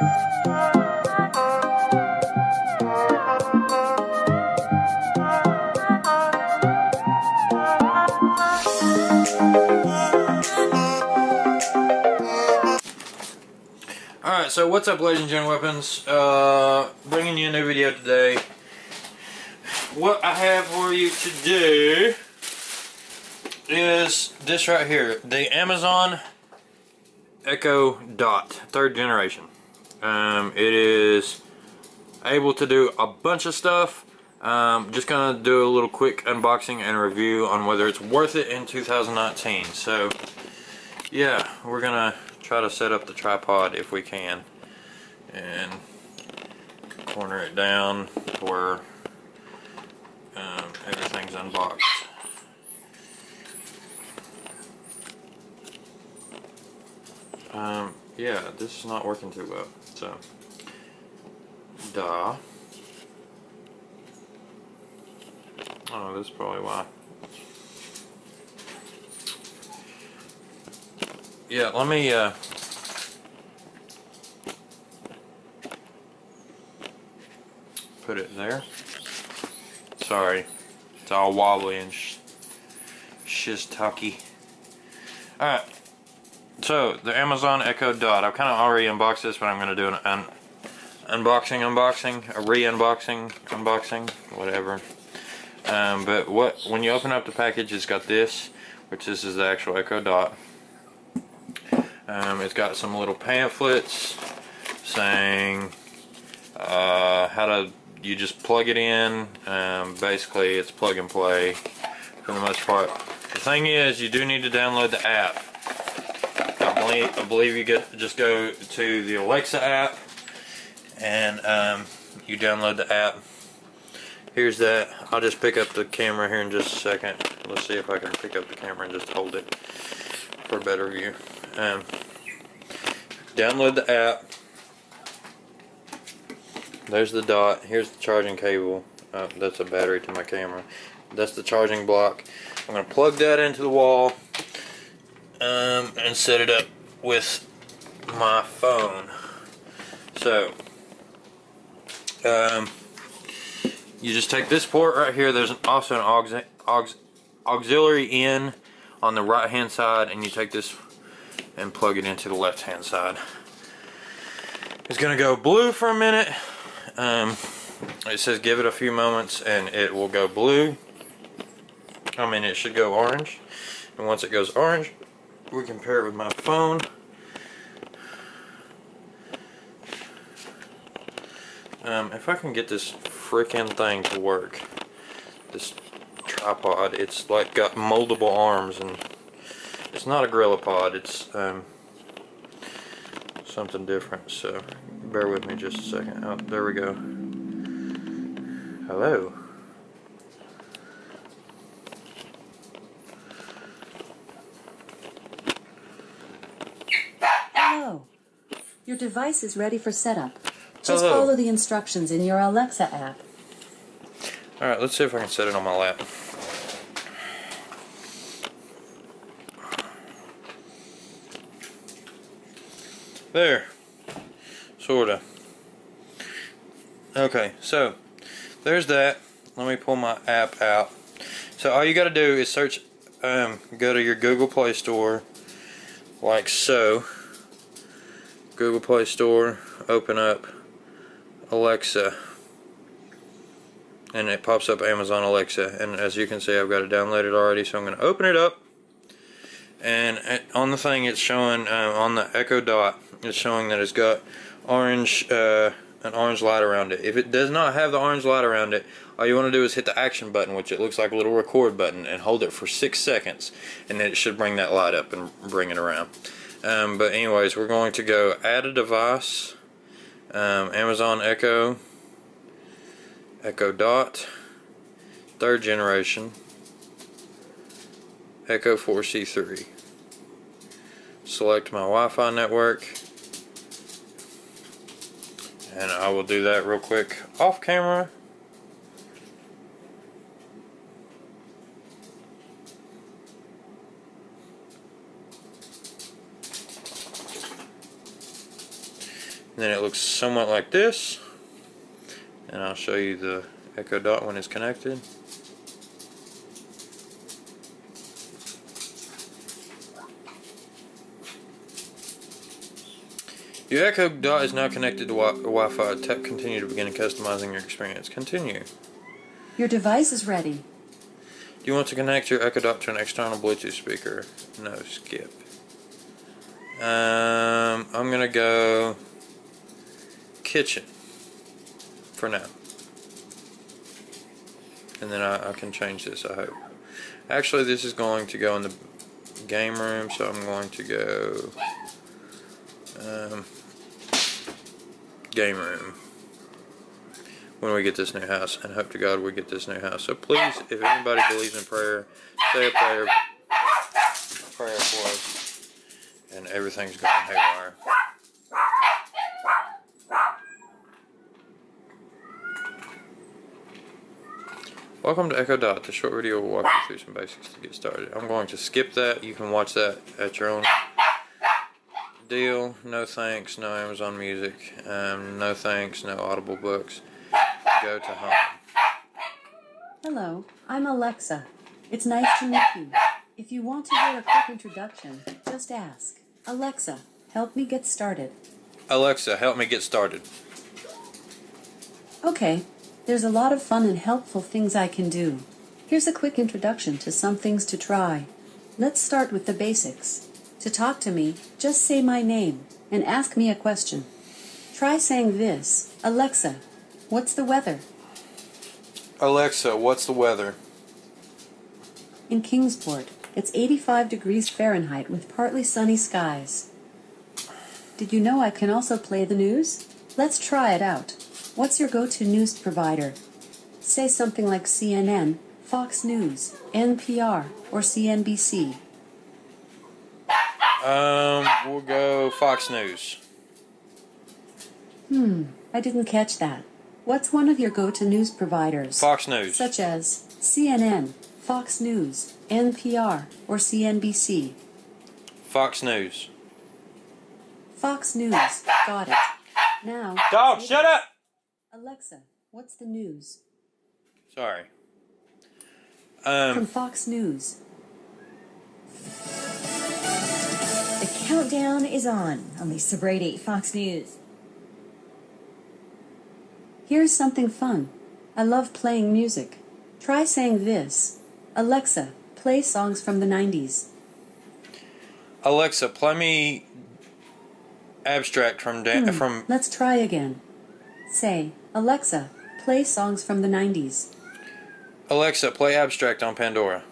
Alright, so what's up ladies and gentlemen weapons? Uh, bringing you a new video today. What I have for you today is this right here. The Amazon Echo Dot, third generation. Um, it is able to do a bunch of stuff. Um, just gonna do a little quick unboxing and review on whether it's worth it in 2019. So, yeah, we're gonna try to set up the tripod if we can and corner it down where um, everything's unboxed. Um, yeah, this is not working too well, so, duh. Oh, this is probably why. Yeah, let me, uh, put it there. Sorry, it's all wobbly and sh shiz tucky. Alright, so the Amazon Echo Dot. I've kind of already unboxed this, but I'm going to do an un unboxing, unboxing, a re-unboxing, unboxing, whatever. Um, but what when you open up the package, it's got this, which this is the actual Echo Dot. Um, it's got some little pamphlets saying uh, how to you just plug it in. Um, basically, it's plug and play for the most part. The thing is, you do need to download the app. I believe, I believe you get just go to the Alexa app and um, you download the app. Here's that. I'll just pick up the camera here in just a second. Let's see if I can pick up the camera and just hold it for a better view. Um, download the app. There's the dot. Here's the charging cable. Uh, that's a battery to my camera. That's the charging block. I'm going to plug that into the wall um, and set it up with my phone. So, um, you just take this port right here. There's also an aux aux auxiliary in on the right hand side, and you take this and plug it into the left hand side. It's going to go blue for a minute. Um, it says give it a few moments and it will go blue. I mean, it should go orange. And once it goes orange, we can pair it with my phone. Um, if I can get this freaking thing to work, this tripod, it's like got moldable arms and it's not a GorillaPod, it's um, something different, so bear with me just a second. Oh, there we go. Hello. Your device is ready for setup. Just Hello. follow the instructions in your Alexa app. Alright, let's see if I can set it on my lap. There. Sorta. Okay, so there's that. Let me pull my app out. So all you gotta do is search, um, go to your Google Play Store, like so. Google Play Store, open up Alexa and it pops up Amazon Alexa. And as you can see I've got it downloaded already so I'm going to open it up. And on the thing it's showing uh, on the Echo Dot it's showing that it's got orange uh, an orange light around it. If it does not have the orange light around it all you want to do is hit the action button which it looks like a little record button and hold it for six seconds and then it should bring that light up and bring it around um, but anyways we're going to go add a device um, Amazon Echo Echo Dot, third generation, Echo 4C3. Select my Wi-Fi network, and I will do that real quick off camera. Then it looks somewhat like this. And I'll show you the Echo Dot when it's connected. Your Echo Dot is now connected to wi- Wi-Fi. Tap continue to begin customizing your experience. Continue. Your device is ready. Do you want to connect your Echo Dot to an external Bluetooth speaker? No, skip. Um, I'm gonna go kitchen for now, and then I, I can change this. I hope. Actually, this is going to go in the game room, so I'm going to go um, game room when we get this new house, and hope to God we get this new house. So please, if anybody believes in prayer, say a prayer, prayer for us, and everything's going haywire. Welcome to Echo Dot. The short video will walk you through some basics to get started. I'm going to skip that. You can watch that at your own deal. No thanks. No Amazon Music. Um, no thanks. No Audible books. Go to home. Hello, I'm Alexa. It's nice to meet you. If you want to hear a quick introduction, just ask. Alexa, help me get started. Alexa, help me get started. Okay, there's a lot of fun and helpful things I can do. Here's a quick introduction to some things to try. Let's start with the basics. To talk to me, just say my name and ask me a question. Try saying this Alexa, what's the weather? Alexa, what's the weather? In Kingsport, it's 85 degrees Fahrenheit with partly sunny skies. Did you know I can also play the news? Let's try it out. What's your go to news provider? Say something like CNN, Fox News, NPR, or CNBC. Um, we'll go Fox News. Hmm, I didn't catch that. What's one of your go to news providers? Fox News. Such as CNN, Fox News, NPR, or CNBC. Fox News. Fox News. Got it. Now. Dog, shut up! Alexa, what's the news? Sorry. From Um, Fox News. The countdown is on on Lisa Brady, Fox News. Here's something fun. I love playing music. Try saying this Alexa, play songs from the 90s. Alexa, play me Abstract from Dan- Hmm, from Let's try again. Say, Alexa, play songs from the 90s. Alexa, play Abstract on Pandora.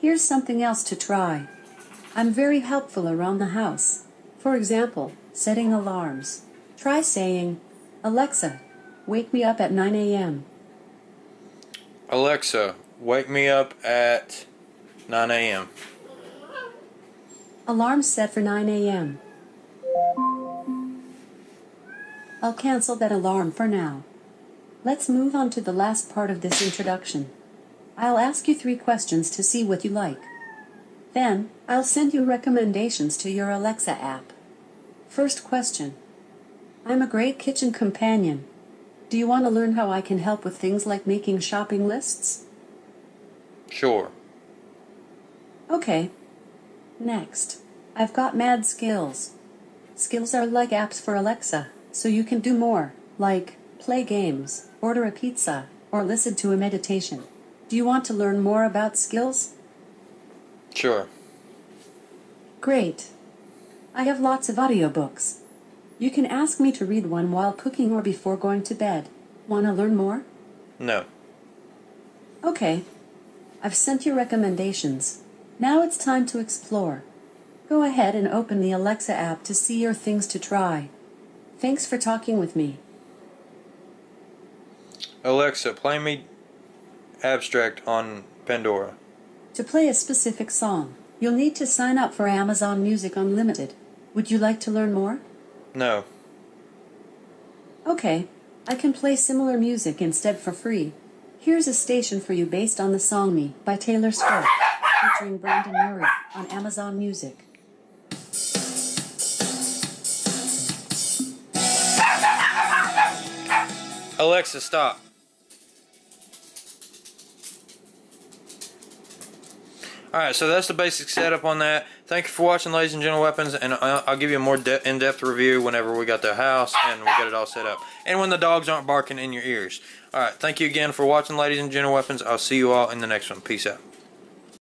Here's something else to try. I'm very helpful around the house. For example, setting alarms. Try saying, Alexa, wake me up at 9 a.m. Alexa, wake me up at 9 a.m. Alarm set for 9 a.m. I'll cancel that alarm for now. Let's move on to the last part of this introduction. I'll ask you three questions to see what you like. Then, I'll send you recommendations to your Alexa app. First question I'm a great kitchen companion. Do you want to learn how I can help with things like making shopping lists? Sure. Okay. Next, I've got mad skills. Skills are like apps for Alexa, so you can do more, like play games, order a pizza, or listen to a meditation. Do you want to learn more about skills? Sure. Great. I have lots of audiobooks. You can ask me to read one while cooking or before going to bed. Want to learn more? No. Okay. I've sent you recommendations. Now it's time to explore. Go ahead and open the Alexa app to see your things to try. Thanks for talking with me. Alexa, play me Abstract on Pandora. To play a specific song, you'll need to sign up for Amazon Music Unlimited. Would you like to learn more? No. Okay, I can play similar music instead for free. Here's a station for you based on the song Me by Taylor Swift, featuring Brendon Urie on Amazon Music. Alexa, stop. Alright, so that's the basic setup on that. Thank you for watching, ladies and gentle weapons, and I'll, give you a more de in-depth review whenever we got the house and we get it all set up. And when the dogs aren't barking in your ears. Alright, thank you again for watching, ladies and gentle weapons. I'll see you all in the next one. Peace out.